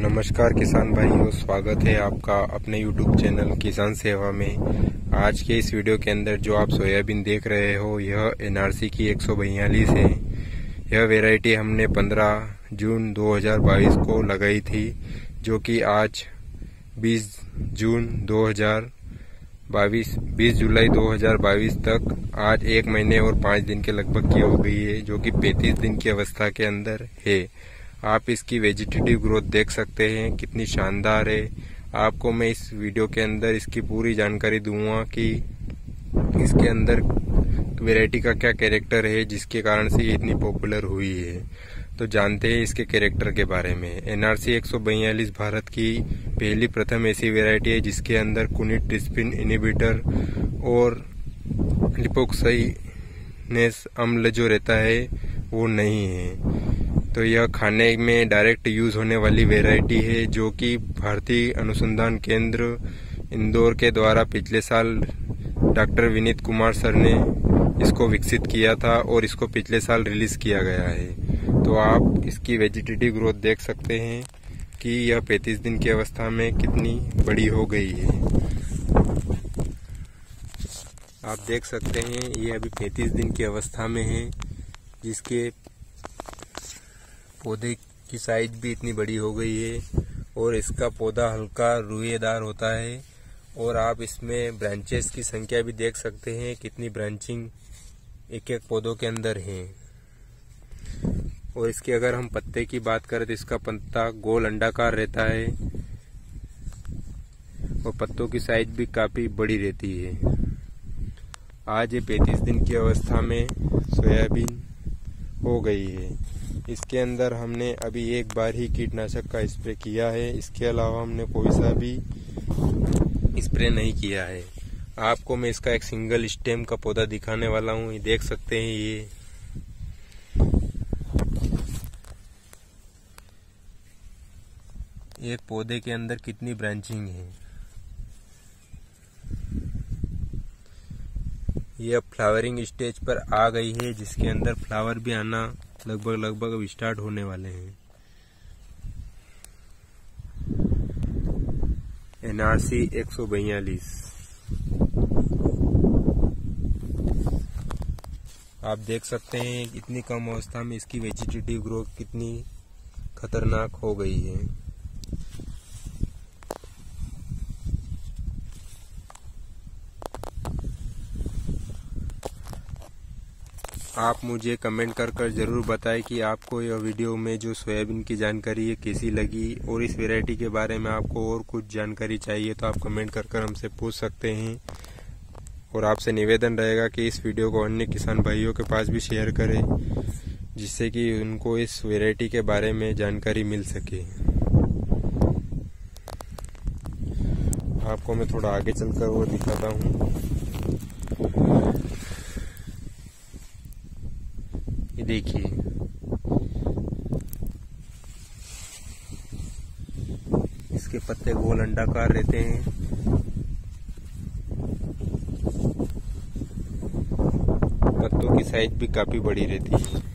नमस्कार किसान भाइयों, स्वागत है आपका अपने YouTube चैनल किसान सेवा में। आज के इस वीडियो के अंदर जो आप सोयाबीन देख रहे हो, यह एनआरसी की एक सौ बयालीस है। यह वैरायटी हमने 15 जून 2022 को लगाई थी, जो कि आज 20 जून 2022 20 जुलाई 2022 तक आज एक महीने और पाँच दिन के लगभग की हो गई है, जो कि 35 दिन की अवस्था के अंदर है। आप इसकी वेजिटेटिव ग्रोथ देख सकते हैं, कितनी शानदार है। आपको मैं इस वीडियो के अंदर इसकी पूरी जानकारी दूँगा कि इसके अंदर वेराइटी का क्या कैरेक्टर है, जिसके कारण से ये इतनी पॉपुलर हुई है। तो जानते हैं इसके कैरेक्टर के बारे में। एनआरसी एक सौ बयालीस भारत की पहली प्रथम ऐसी वेराइटी है, जिसके अंदर कुनिट डिस्पिन इनिबिटर और लिपोक्साइनेस अम्ल जो रहता है, वो नहीं है। तो यह खाने में डायरेक्ट यूज़ होने वाली वेराइटी है, जो कि भारतीय अनुसंधान केंद्र इंदौर के द्वारा पिछले साल डॉक्टर विनीत कुमार सर ने इसको विकसित किया था और इसको पिछले साल रिलीज़ किया गया है। तो आप इसकी वेजिटेटिव ग्रोथ देख सकते हैं कि यह 35 दिन की अवस्था में कितनी बड़ी हो गई है। आप देख सकते हैं, ये अभी 35 दिन की अवस्था में है, जिसके पौधे की साइज़ भी इतनी बड़ी हो गई है और इसका पौधा हल्का रुएदार होता है और आप इसमें ब्रांचेस की संख्या भी देख सकते हैं कितनी ब्रांचिंग एक एक पौधों के अंदर है। और इसके अगर हम पत्ते की बात करें तो इसका पत्ता गोल अंडाकार रहता है और पत्तों की साइज़ भी काफ़ी बड़ी रहती है। आज ये पैंतीस दिन की अवस्था में सोयाबीन हो गई है। इसके अंदर हमने अभी एक बार ही कीटनाशक का स्प्रे किया है। इसके अलावा हमने कोई सा भी स्प्रे नहीं किया है। आपको मैं इसका एक सिंगल स्टेम का पौधा दिखाने वाला हूँ। देख सकते हैं ये। एक पौधे के अंदर कितनी ब्रांचिंग है। ये अब फ्लावरिंग स्टेज पर आ गई है, जिसके अंदर फ्लावर भी आना लगभग लगभग अब स्टार्ट होने वाले हैं। एनआरसी एक सौ बयालीस। आप देख सकते हैं इतनी कम अवस्था में इसकी वेजिटेटिव ग्रोथ कितनी खतरनाक हो गई है। आप मुझे कमेंट कर कर ज़रूर बताएँ कि आपको यह वीडियो में जो सोयाबीन की जानकारी है, कैसी लगी और इस वैरायटी के बारे में आपको और कुछ जानकारी चाहिए तो आप कमेंट कर कर हमसे पूछ सकते हैं। और आपसे निवेदन रहेगा कि इस वीडियो को अन्य किसान भाइयों के पास भी शेयर करें, जिससे कि उनको इस वेराइटी के बारे में जानकारी मिल सके। आपको मैं थोड़ा आगे चलकर वो दिखाता हूँ। ये देखिए। इसके पत्ते गोल अंडाकार रहते हैं। पत्तों की साइज़ भी काफ़ी बड़ी रहती है।